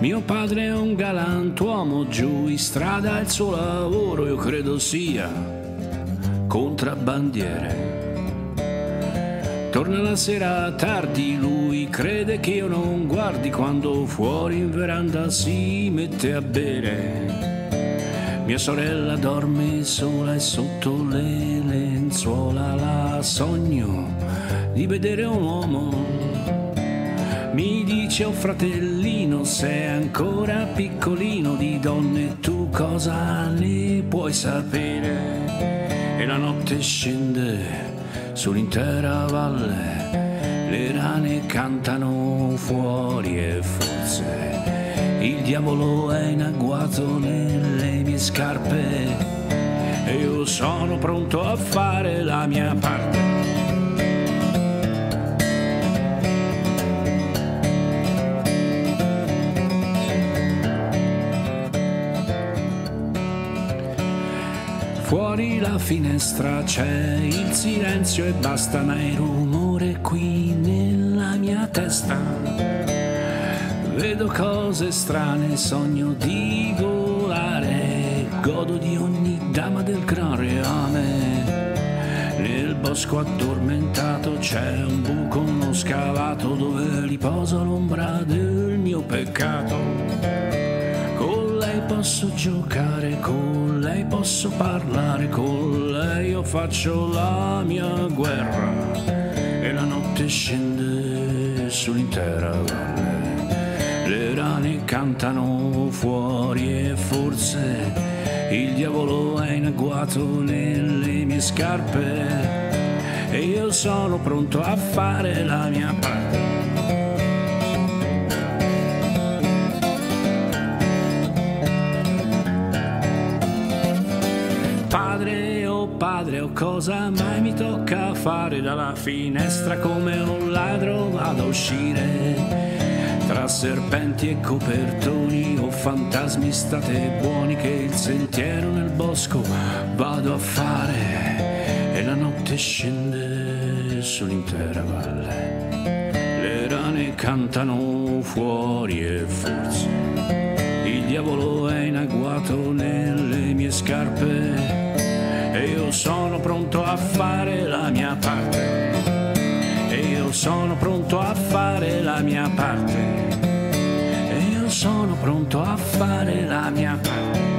Mio padre è un galantuomo giù in strada, il suo lavoro io credo sia contrabbandiere. Torna la sera tardi, lui crede che io non guardi quando fuori in veranda si mette a bere. Mia sorella dorme sola e sotto le lenzuola la sogno di vedere un uomo. Mi dice oh fratellino, sei ancora piccolino di donne, tu cosa ne puoi sapere? E la notte scende sull'intera valle le rane cantano fuori e forse il diavolo è in agguato nelle mie scarpe e io sono pronto a fare la mia parte. Fuori la finestra c'è il silenzio e basta, ma il rumore qui nella mia testa. Vedo cose strane, sogno di volare, godo di ogni dama del gran reame. Nel bosco addormentato c'è un buco non scavato dove riposa l'ombra del mio peccato posso giocare con lei, posso parlare con lei, io faccio la mia guerra e la notte scende sull'intera valle. Le rane cantano fuori e forse il diavolo è in agguato nelle mie scarpe e io sono pronto a fare la mia parte. Padre o cosa mai mi tocca fare dalla finestra come un ladro vado a uscire tra serpenti e copertoni o fantasmi state buoni che il sentiero nel bosco vado a fare e la notte scende sull'intera valle. Le rane cantano fuori e forse il diavolo è in agguato nelle mie scarpe e io sono pronto a fare la mia parte. E io sono pronto a fare la mia parte. E io sono pronto a fare la mia parte.